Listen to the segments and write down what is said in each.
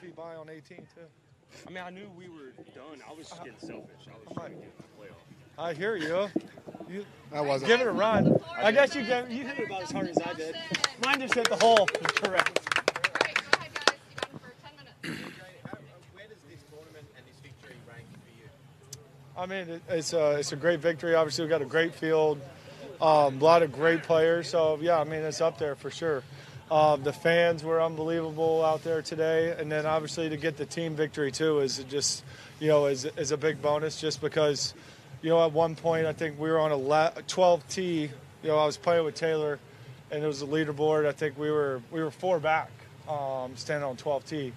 feet by on 18 too. I mean, I knew we were done. I was just getting selfish. I was trying to get in the playoff. I hear you. You I wasn't. give it a run. I guess you gave, you hit it about as hard as I did. Mine just hit the hole. Correct. All right, go ahead, guys. You got it for 10 minutes. Where does this tournament and this victory rank for you? I mean, it's a it's a great victory. Obviously, we've got a great field, um, a lot of great players. So yeah, I mean, it's up there for sure. Um, the fans were unbelievable out there today, and then obviously to get the team victory too is just you know is is a big bonus. Just because you know at one point I think we were on a 12 T. You know, I was playing with Taylor, and it was the leaderboard. I think we were we were four back, um, standing on 12 T.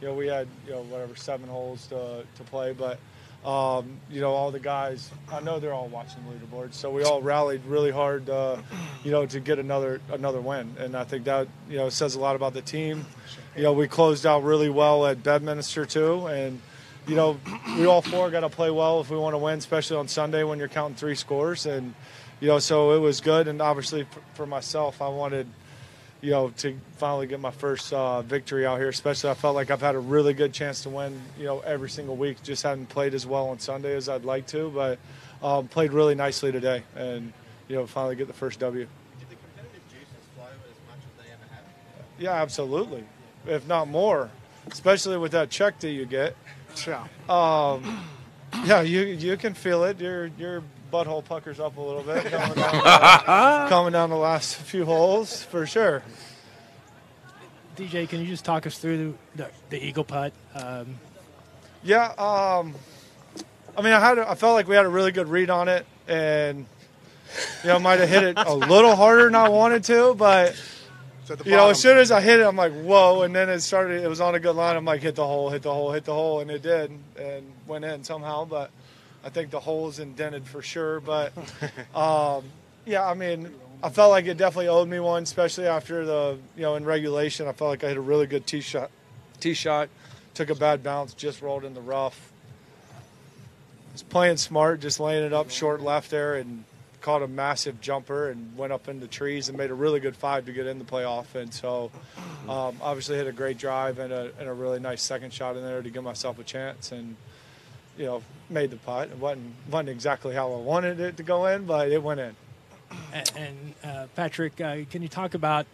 You know, we had you know whatever seven holes to to play, but um, you know, all the guys, I know they're all watching the leaderboard, so we all rallied really hard, uh, you know, to get another another win, and I think that you know says a lot about the team. You know, we closed out really well at Bedminster too, and you know, we all four got to play well if we want to win, especially on Sunday when you're counting three scores, and you know, so it was good, and obviously for, for myself, I wanted you know, to finally get my first uh, victory out here. Especially, I felt like I've had a really good chance to win, you know, every single week. Just hadn't played as well on Sunday as I'd like to, but um, played really nicely today, and you know, finally get the first W. Did the competitive juices flow as much as they ever have? Yeah, absolutely, if not more, especially with that check that you get. Yeah. Um, yeah, you you can feel it. Your your butthole puckers up a little bit coming down, coming down the last few holes for sure. DJ, can you just talk us through the, the, the eagle putt? Um, Yeah, um, I mean, I had a, I felt like we had a really good read on it, and you know, might have hit it a little harder than I wanted to, but It's at the you know, as soon as I hit it, I'm like, whoa, and then it started. It was on a good line. I'm like, hit the hole, hit the hole, hit the hole, and it did, and went in somehow. But I think the hole is indented for sure. But um, yeah, I mean, I felt like it definitely owed me one, especially after the you know in regulation. I felt like I hit a really good tee shot. Tee shot, took a bad bounce, just rolled in the rough. Was playing smart, just laying it up short left there, and caught a massive jumper and went up in the trees and made a really good five to get in the playoff. And so, um, obviously, hit a great drive and a, and a really nice second shot in there to give myself a chance. And you know, made the putt. It wasn't wasn't exactly how I wanted it to go in, but it went in. and and uh, Patrick, uh, can you talk about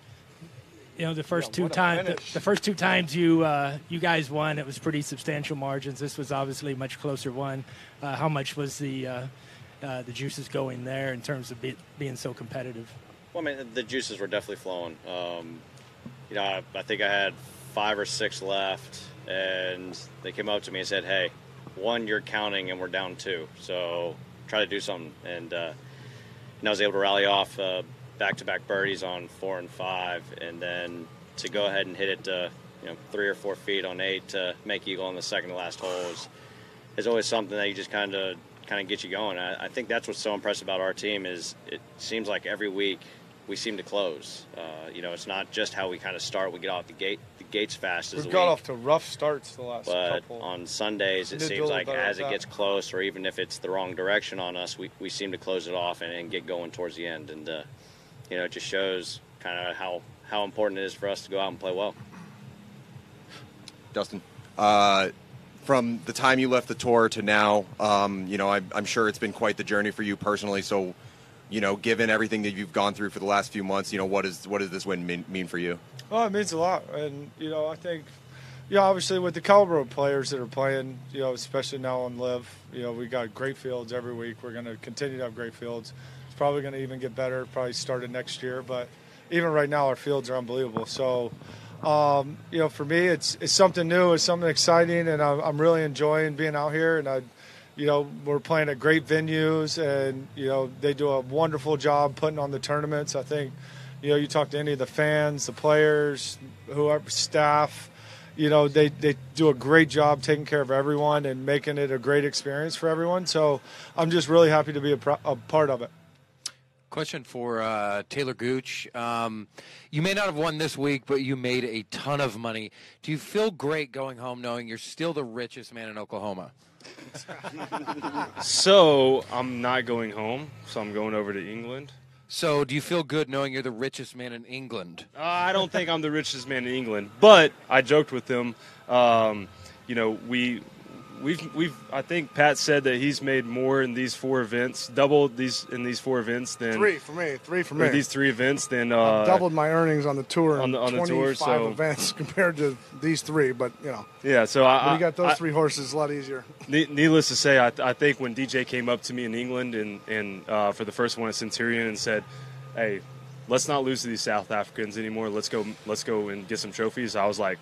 you know the first Yeah, two times the, the first two times you uh, you guys won it was pretty substantial margins. This was obviously a much closer one. Uh, how much was the uh, uh, the juices going there in terms of be, being so competitive? Well, I mean, the juices were definitely flowing. Um, you know, I, I think I had five or six left, and they came up to me and said, "Hey, one, you're counting, and we're down two, so try to do something." And, uh, and I was able to rally off uh, back-to-back birdies on four and five, and then to go ahead and hit it, uh, you know, three or four feet on eight to make eagle on the second to last hole is, is always something that you just kind of kind of get you going. I, I think that's what's so impressive about our team is it seems like every week we seem to close. Uh, you know, it's not just how we kind of start. We get off the gate the gates fast We've a got week. off to rough starts the last but couple. on Sundays, it Did do a seems like as it gets close, or even if it's the wrong direction on us, we, we seem to close it off and, and get going towards the end. And uh, you know, it just shows kind of how how important it is for us to go out and play well. Dustin, uh, from the time you left the tour to now, um, you know, I, I'm sure it's been quite the journey for you personally. So, you know, given everything that you've gone through for the last few months, you know, what is what does this win mean, mean for you? Well, it means a lot, and you know, I think, you know, obviously with the caliber of players that are playing, you know, especially now on LIV, you know, we got great fields every week. We're going to continue to have great fields. It's probably going to even get better. Probably started next year, but even right now, our fields are unbelievable. So, um, you know, for me, it's it's something new, it's something exciting, and I'm, I'm really enjoying being out here. And I, you know, we're playing at great venues, and you know, they do a wonderful job putting on the tournaments. I think, you know, you talk to any of the fans, the players, whoever, staff. You know, they, they do a great job taking care of everyone and making it a great experience for everyone. So I'm just really happy to be a, pro- a part of it. Question for uh, Taylor Gooch. Um, you may not have won this week, but you made a ton of money. Do you feel great going home knowing you're still the richest man in Oklahoma? So I'm not going home. So I'm going over to England. So, do you feel good knowing you're the richest man in England? Uh, I don't think I'm the richest man in England, but I joked with him. Um, you know, we we've we've I think Pat said that he's made more in these four events, doubled these in these four events than Three for me. Three for me. these three events than uh, doubled my earnings on the tour on in the- on the tour, so- events compared to these three. But you know, Yeah, so I, when you got those I- three horses, a lot easier. Needless to say, I, I think when DJ came up to me in England and, and uh, for the first one at Centurion and said, "Hey, let's not lose to these South Africans anymore. Let's go, let's go and get some trophies." I was like,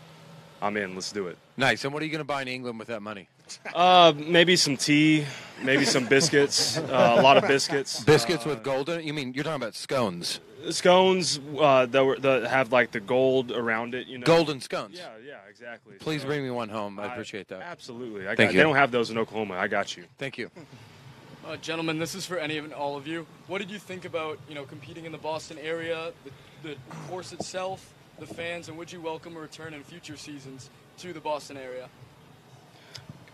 "I'm in. Let's do it." Nice. And what are you going to buy in England with that money? Uh, maybe some tea, maybe some biscuits, uh, a lot of biscuits, Biscuits with golden? You mean you're talking about scones? scones uh, that were that have like the gold around it. You know, Golden scones. Yeah, yeah, exactly. Please So, bring me one home. I I- appreciate that. Absolutely. I Thank got, you. They don't have those in Oklahoma. I got you. Thank you. Uh, gentlemen, this is for any and all of you. What did you think about you know competing in the Boston area, the, the course itself, the fans, and would you welcome a return in future seasons to the Boston area?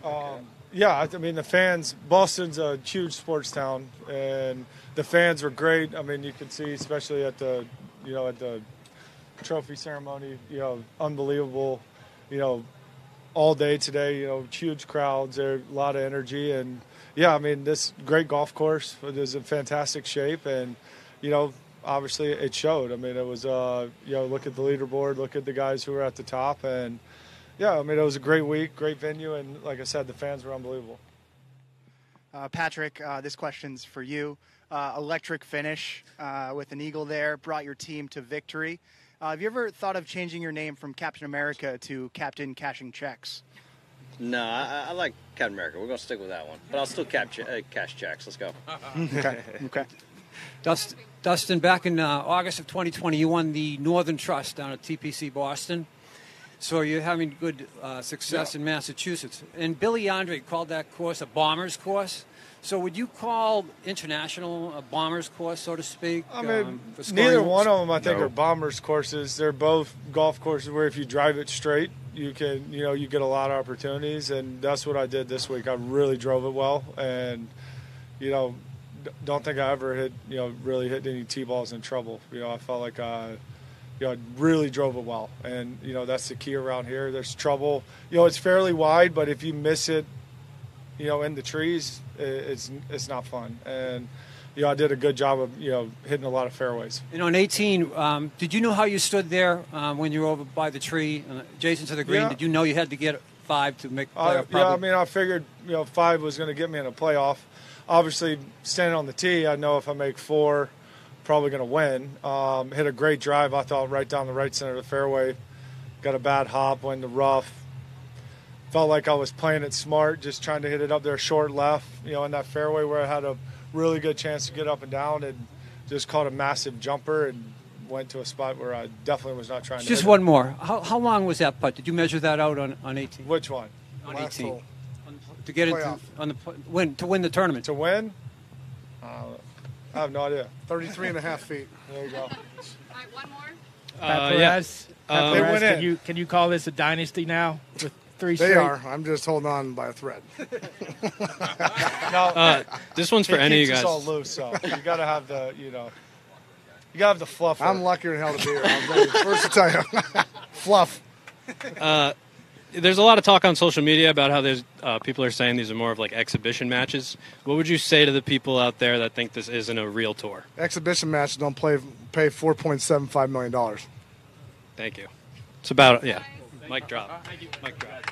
Um, yeah, I mean the fans. Boston's a huge sports town, and the fans were great. I mean, you could see, especially at the, you know, at the trophy ceremony. You know, unbelievable. You know, all day today. You know, huge crowds. A lot of energy, and yeah, I mean, this great golf course is in fantastic shape, and you know, obviously it showed. I mean, it was, uh, you know, look at the leaderboard, look at the guys who were at the top, and yeah, I mean, it was a great week, great venue, and like I said, the fans were unbelievable. Uh, Patrick, uh, this question's for you. Uh, electric finish uh, with an eagle there brought your team to victory. Uh, have you ever thought of changing your name from Captain America to Captain Cashing Checks? No, I, I like Captain America. We're gonna stick with that one, but I'll still cap che- uh, cash checks. Let's go. okay. Okay. Dust, Dustin, back in uh, August of 2020, you won the Northern Trust down at TPC Boston. So you're having good uh, success in Massachusetts. And Billy Andrade called that course a bomber's course. So would you call international a bomber's course, so to speak? I mean, um, for neither one of them, I think, No. are bombers courses. They're both golf courses where if you drive it straight, you can, you know, you get a lot of opportunities, and that's what I did this week. I really drove it well, and you know, don't think I ever hit, you know, really hit any tee balls in trouble. You know, I felt like I, you know, I really drove it well, and you know, that's the key around here. There's trouble. You know, it's fairly wide, but if you miss it, you know, in the trees, it's it's not fun, and you know, I did a good job of you know hitting a lot of fairways. And on 18, um, did you know how you stood there um, when you were over by the tree, uh, adjacent to the green? Yeah. Did you know you had to get five to make the Uh, playoff? yeah, I mean, I figured you know five was going to get me in a playoff. Obviously, standing on the tee, I know if I make four, probably going to win. Um, hit a great drive, I thought, right down the right center of the fairway. Got a bad hop, went in the rough. Felt like I was playing it smart, just trying to hit it up there short left, you know, in that fairway where I had a really good chance to get up and down, and just caught a massive jumper and went to a spot where I definitely was not trying to. Just hit one more. How, how long was that putt? Did you measure that out on, on 18? Which one? On Last 18. hole. To get into Playoff. on the pl- win to win the tournament. To win? Uh, I have no idea. 33 and a half feet. There you go. All right, one more. Pat Uh, yeah. Perez, Pat Um, They Perez, went can in. you can you call this a dynasty now with three They straight? are. I'm just holding on by a thread. No, Uh, this one's for he any of keeps you us all guys. loose, so you got to have the, you know, you got to have the fluff. I'm luckier than hell to be here. I'll tell you. First to tell you, fluff. Uh, there's a lot of talk on social media about how there's uh, people are saying these are more of like exhibition matches. What would you say to the people out there that think this isn't a real tour? Exhibition matches don't play pay 4.75 million dollars. Thank you. It's about yeah. Mic drop. Mic drop.